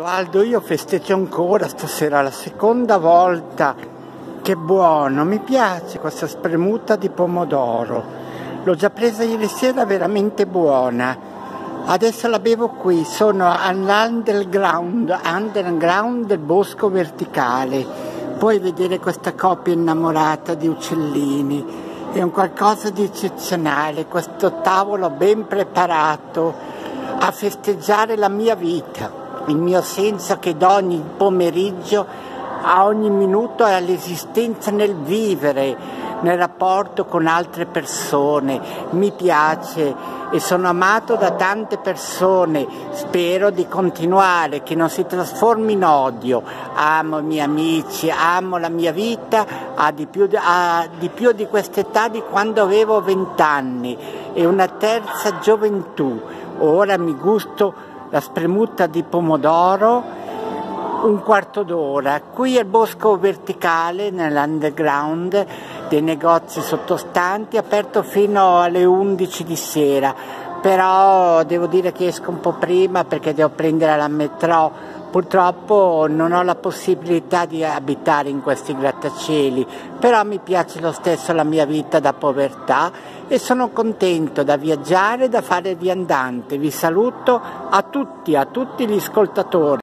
Aldo, io festeggio ancora stasera la seconda volta. Che buono, mi piace questa spremuta di pomodoro. L'ho già presa ieri sera, veramente buona. Adesso la bevo qui, sono all'underground, underground del bosco verticale. Puoi vedere questa coppia innamorata di uccellini. È un qualcosa di eccezionale, questo tavolo ben preparato a festeggiare la mia vita il mio senso che do ogni pomeriggio, a ogni minuto è l'esistenza nel vivere, nel rapporto con altre persone. Mi piace e sono amato da tante persone, spero di continuare, che non si trasformi in odio. Amo i miei amici, amo la mia vita, a di più, a di, più di quest'età di quando avevo vent'anni e una terza gioventù. Ora mi gusto la spremuta di pomodoro, un quarto d'ora. Qui è il bosco verticale nell'underground dei negozi sottostanti, aperto fino alle 11 di sera, però devo dire che esco un po' prima perché devo prendere la metro Purtroppo non ho la possibilità di abitare in questi grattacieli, però mi piace lo stesso la mia vita da povertà e sono contento da viaggiare e da fare viandante. Vi saluto a tutti, a tutti gli ascoltatori.